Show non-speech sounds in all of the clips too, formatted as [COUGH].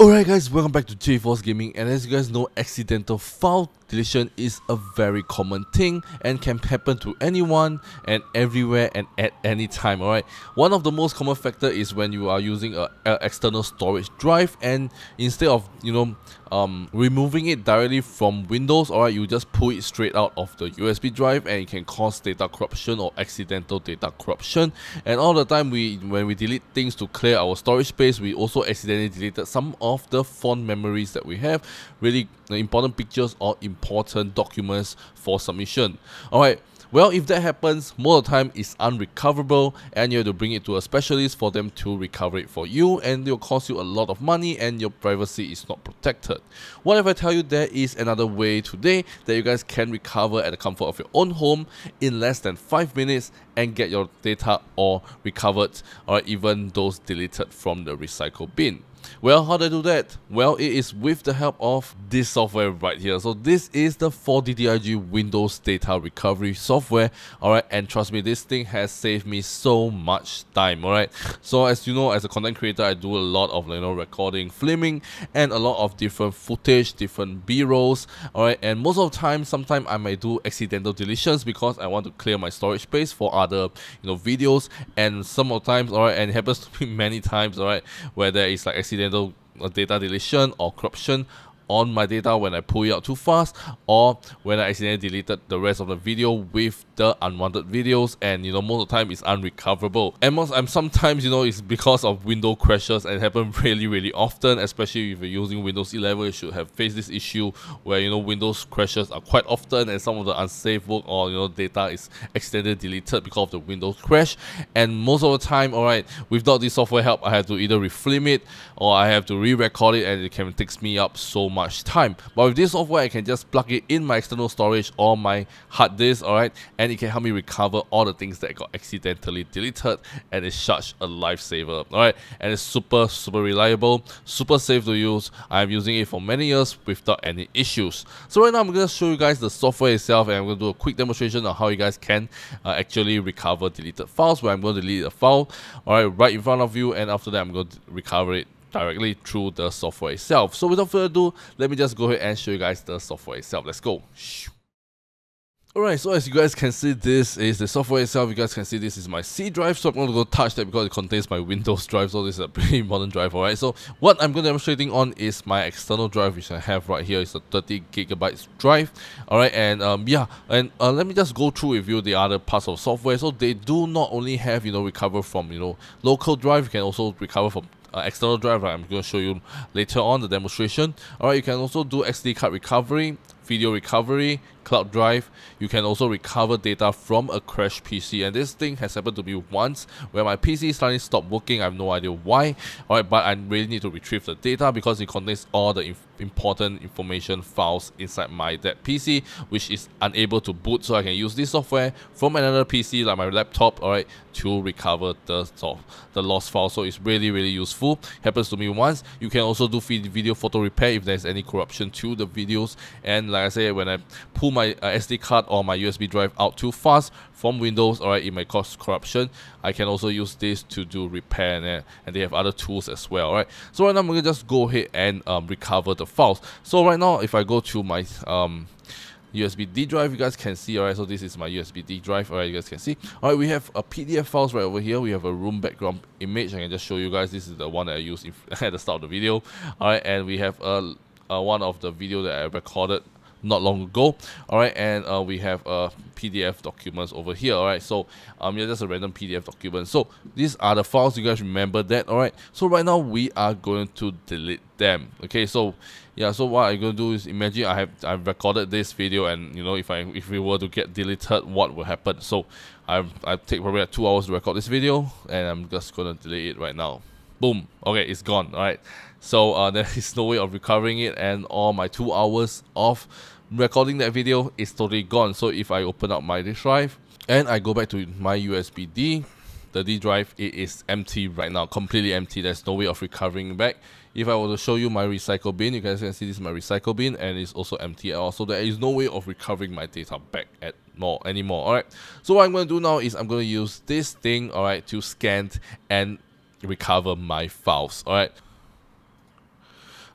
Alright guys, welcome back to JForce Gaming and as you guys know, accidental file deletion is a very common thing and can happen to anyone and everywhere and at any time, alright? One of the most common factor is when you are using a, a external storage drive and instead of, you know, um, removing it directly from Windows, alright, you just pull it straight out of the USB drive and it can cause data corruption or accidental data corruption. And all the time we when we delete things to clear our storage space, we also accidentally deleted some of the fond memories that we have, really important pictures or important documents for submission. Alright, well, if that happens, most of the time it's unrecoverable and you have to bring it to a specialist for them to recover it for you and it will cost you a lot of money and your privacy is not protected. What if I tell you there is another way today that you guys can recover at the comfort of your own home in less than 5 minutes and get your data all recovered or even those deleted from the recycle bin. Well, how do I do that? Well, it is with the help of this software right here. So this is the 4DDiG Windows Data Recovery software. Alright, and trust me, this thing has saved me so much time. Alright, so as you know, as a content creator, I do a lot of you know recording, filming, and a lot of different footage, different B-rolls. Alright, and most of the time, sometimes I might do accidental deletions because I want to clear my storage space for other you know videos. And some of the times, alright, and it happens to me [LAUGHS] many times, alright, where there is like accidental uh, data deletion or corruption on my data when I pull it out too fast or when I accidentally deleted the rest of the video with the unwanted videos and you know most of the time it's unrecoverable. And most I'm sometimes you know it's because of window crashes and happen [LAUGHS] really really often especially if you're using Windows 11 you should have faced this issue where you know Windows crashes are quite often and some of the unsafe work or you know data is accidentally deleted because of the Windows crash. And most of the time alright without this software help I have to either refilm it or I have to re-record it and it can takes me up so much time. But with this software I can just plug it in my external storage or my hard disk alright? And it can help me recover all the things that got accidentally deleted and it's such a lifesaver alright? And it's super super reliable super safe to use. I'm using it for many years without any issues. So right now I'm going to show you guys the software itself and I'm going to do a quick demonstration on how you guys can uh, actually recover deleted files where I'm going to delete a file alright right in front of you. And after that I'm going to recover it directly through the software itself. So without further ado, let me just go ahead and show you guys the software itself. Let's go. Alright, so as you guys can see, this is the software itself. You guys can see this is my C drive, so I'm going to go touch that because it contains my Windows drive, so this is a [LAUGHS] pretty modern drive, alright? So what I'm going to demonstrating on is my external drive, which I have right here. It's a 30 gigabytes drive, alright? And um, yeah, and uh, let me just go through with you the other parts of software. So they do not only have, you know, recover from, you know, local drive, you can also recover from uh, external drive I'm going to show you later on the demonstration. Alright, you can also do SD card recovery, video recovery, cloud drive. You can also recover data from a crashed PC and this thing has happened to me once where my PC suddenly stopped working. I have no idea why. Alright, but I really need to retrieve the data because it contains all the inf important information files inside my that PC which is unable to boot so I can use this software from another PC like my laptop alright to recover the the lost file so it's really really useful happens to me once you can also do video photo repair if there's any corruption to the videos and like I say when I pull my uh, SD card or my USB drive out too fast from Windows, alright, it may cause corruption. I can also use this to do repair and, and they have other tools as well, alright. So right now I'm gonna just go ahead and um, recover the files. So right now, if I go to my um, USB D drive you guys can see alright so this is my USB D drive alright you guys can see alright we have a PDF files right over here we have a room background image I can just show you guys this is the one that I used [LAUGHS] at the start of the video alright and we have a, a one of the video that I recorded not long ago. All right and uh, we have uh, pdf documents over here all right so um yeah just a random pdf document. So these are the files you guys remember that all right so right now we are going to delete them okay? So yeah so what i'm to do is imagine i have i've recorded this video and you know if i if we were to get deleted what will happen? So i i take probably like two hours to record this video and i'm just to delete it right now boom. Okay it's gone all right? So uh, [LAUGHS] there is no way of recovering it and all my two hours of recording that video is totally gone. So if I open up my disk drive and I go back to my USB D the D drive it is empty right now completely empty. There's no way of recovering back. If I were to show you my recycle bin you guys can see this is my recycle bin and it's also empty also there is no way of recovering my data back at more anymore. Alright so what I'm going to do now is I'm going to use this thing alright to scan and recover my files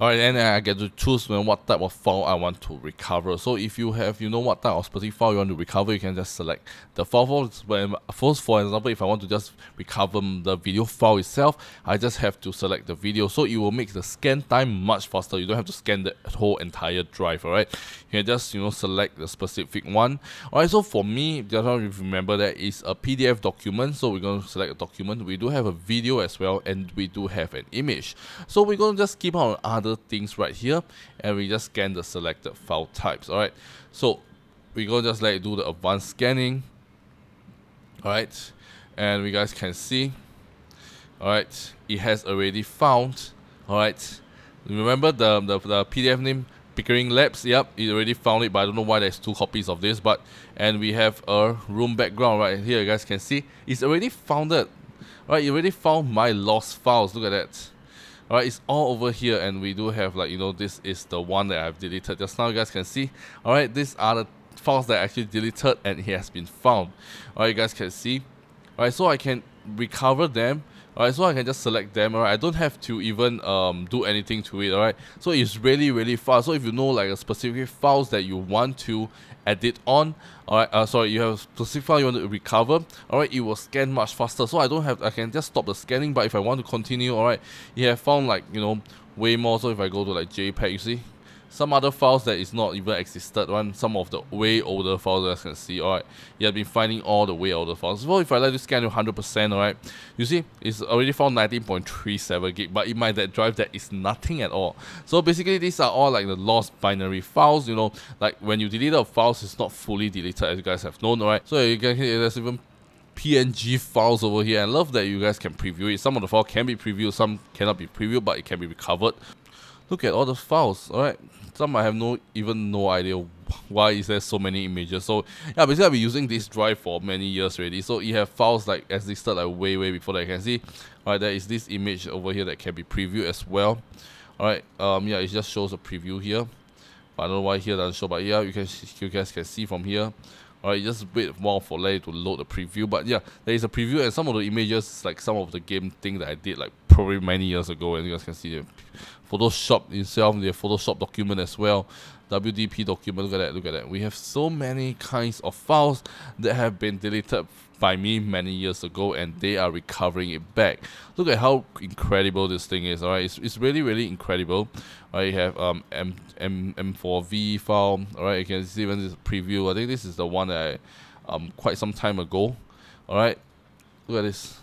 alright Alright, and I get to choose know, what type of file I want to recover. So if you have, you know, what type of specific file you want to recover, you can just select the file. When, first, for example, if I want to just recover um, the video file itself, I just have to select the video. So it will make the scan time much faster. You don't have to scan the whole entire drive, alright? You can just, you know, select the specific one. Alright, so for me, just remember that is a PDF document. So we're going to select a document. We do have a video as well, and we do have an image. So we're going to just keep on other other things right here and we just scan the selected file types alright? So we go just like do the advanced scanning alright? And we guys can see alright? It has already found alright? Remember the, the, the PDF name Pickering Labs? Yep it already found it but I don't know why there's two copies of this but and we have a room background right here you guys can see. It's already founded right it already found my lost files look at that Alright, it's all over here and we do have like, you know, this is the one that I've deleted just now, you guys can see. Alright, these are the files that I actually deleted and it has been found. Alright, you guys can see. Alright, so I can recover them. Alright, so I can just select them, alright, I don't have to even um, do anything to it, alright. So it's really, really fast. So if you know like a specific files that you want to edit on alright uh, sorry you have specific file you want to recover alright it will scan much faster so I don't have I can just stop the scanning but if I want to continue alright you have found like you know way more so if I go to like JPEG you see some other files that is not even existed one some of the way older files that I can see alright? You have been finding all the way older files. Well if I let to scan to 100% alright? You see it's already found 19.37 gig but in my that drive that is nothing at all. So basically these are all like the lost binary files you know? Like when you delete a files it's not fully deleted as you guys have known alright? So you can see there's even PNG files over here. I love that you guys can preview it. Some of the files can be previewed, some cannot be previewed, but it can be recovered. Look at all the files, alright? some I have no even no idea why is there so many images. So yeah, basically I've been using this drive for many years already. So you have files like existed like way way before that. I can see. Alright, there is this image over here that can be previewed as well. Alright, um yeah, it just shows a preview here. I don't know why here doesn't show, but yeah, you can you guys can see from here. Alright, just wait while for later to load the preview. But yeah, there is a preview and some of the images, like some of the game thing that I did like probably many years ago, and you guys can see the Photoshop itself, the Photoshop document as well. WDP document, look at that, look at that. We have so many kinds of files that have been deleted by me many years ago and they are recovering it back. Look at how incredible this thing is, alright? It's, it's really, really incredible. You have um M M M4V file, alright, you can see when this preview. I think this is the one that I um quite some time ago. Alright. Look at this.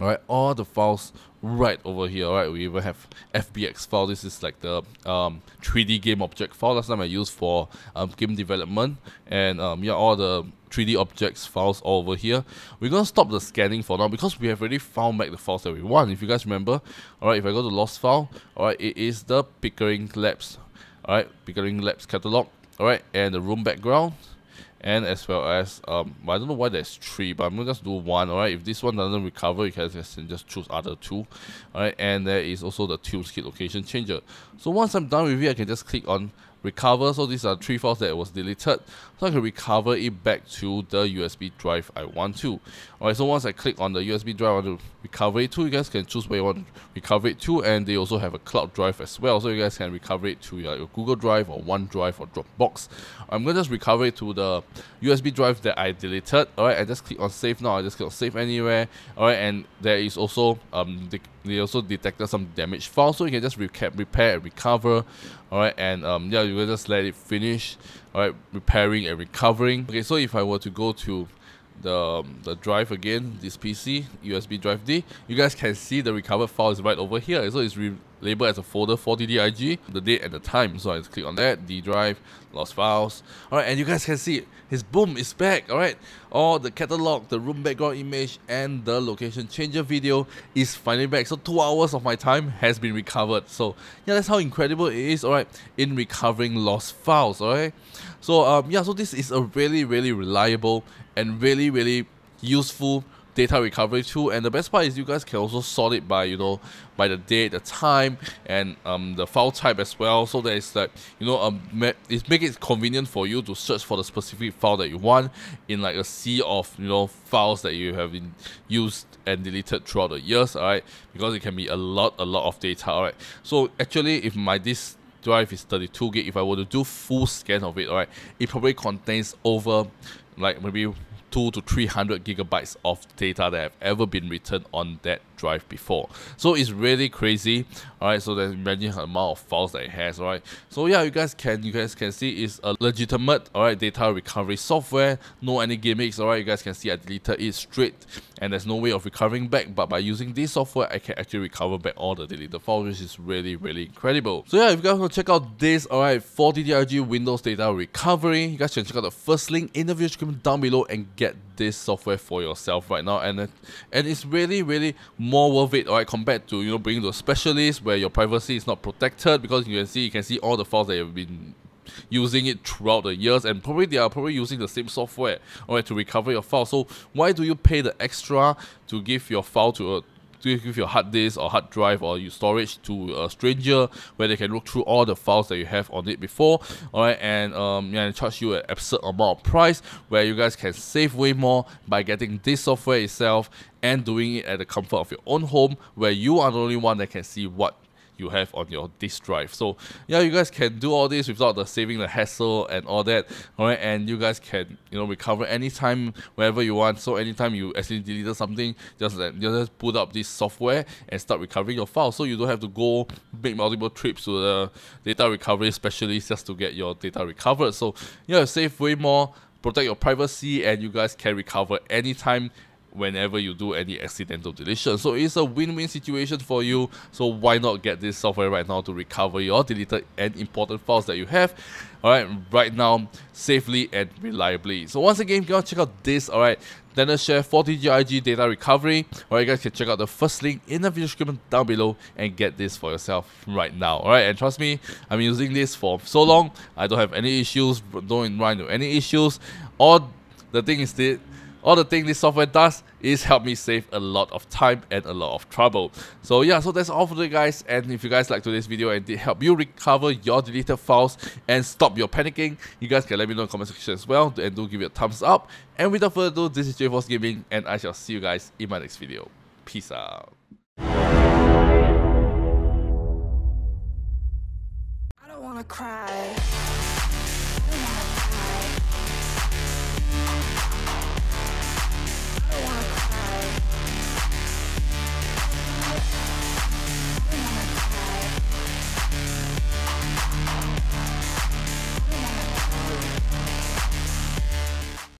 Alright, all the files right over here. Alright, we even have FBX file. This is like the um 3D game object file. Last time I used for um game development. And um yeah, all the 3D objects files all over here. We're gonna stop the scanning for now because we have already found back the files that we want. If you guys remember, alright, if I go to lost file, alright, it is the Pickering Labs. Alright, Pickering Labs catalog. Alright, and the room background and as well as um I don't know why there's three but I'm gonna just do one alright? If this one doesn't recover you can just, just choose other two alright? And there is also the tube skip location changer. So once I'm done with it I can just click on recover. So these are three files that was deleted. So I can recover it back to the USB drive I want to. Alright so once I click on the USB drive I want to recover it to you guys can choose where you want to recover it to and they also have a cloud drive as well. So you guys can recover it to your Google Drive or OneDrive or Dropbox. I'm going to just recover it to the USB drive that I deleted. Alright I just click on save now. I just click on save anywhere. Alright and there is also um they, they also detected some damage files so you can just recap repair and recover alright and um yeah you will just let it finish alright repairing and recovering. Okay so if I were to go to the um, the drive again this PC USB drive D you guys can see the recovered file is right over here so it's labeled as a folder 4DDiG the date and the time. So I just click on that D drive lost files. Alright and you guys can see his boom is back. Alright all the catalog the room background image and the location changer video is finally back. So two hours of my time has been recovered. So yeah that's how incredible it is alright in recovering lost files alright? So um yeah so this is a really really reliable and really really useful data recovery tool and the best part is you guys can also sort it by you know by the date the time and um, the file type as well. So that it's like you know um, it make it convenient for you to search for the specific file that you want in like a sea of you know files that you have been used and deleted throughout the years alright? Because it can be a lot a lot of data alright? So actually if my this drive is 32 gig if I were to do full scan of it alright it probably contains over like maybe two to three hundred gigabytes of data that have ever been written on that drive before. So it's really crazy. Alright, so then imagine amount of files that it has, alright. So yeah, you guys can you guys can see it's a legitimate alright data recovery software, no any gimmicks, alright. You guys can see I deleted it straight and there's no way of recovering back, but by using this software I can actually recover back all the deleted files, which is really, really incredible. So yeah, if you guys want to check out this, alright, 4DDiG Windows data recovery, you guys can check out the first link in the video description down below and get this software for yourself right now and and it's really really more worth it alright compared to you know bringing to a specialist where your privacy is not protected because you can see you can see all the files that you've been using it throughout the years and probably they are probably using the same software alright to recover your file. So why do you pay the extra to give your file to a to give your hard disk or hard drive or your storage to a stranger where they can look through all the files that you have on it before? Alright and um yeah and charge you an absurd amount of price where you guys can save way more by getting this software itself and doing it at the comfort of your own home where you are the only one that can see what you have on your disk drive. So yeah, you guys can do all this without the saving the hassle and all that. Alright, and you guys can you know recover anytime wherever you want. So anytime you accidentally deleted something, just like, just put up this software and start recovering your file. So you don't have to go make multiple trips to the data recovery specialist just to get your data recovered. So yeah, save way more, protect your privacy, and you guys can recover anytime whenever you do any accidental deletion. So it's a win-win situation for you. So why not get this software right now to recover your deleted and important files that you have, alright, right now safely and reliably. So once again, go check out this, alright, Share 4DDiG data recovery, or you guys can check out the first link in the video description down below and get this for yourself right now. Alright, and trust me, I'm using this for so long, I don't have any issues, don't run into any issues. All the thing is that all the thing this software does is help me save a lot of time and a lot of trouble. So yeah, so that's all for today guys. And if you guys like today's video and did help you recover your deleted files and stop your panicking, you guys can let me know in the comment section as well and do give it a thumbs up. And without further ado, this is JForce Gaming and I shall see you guys in my next video. Peace out. I don't wanna cry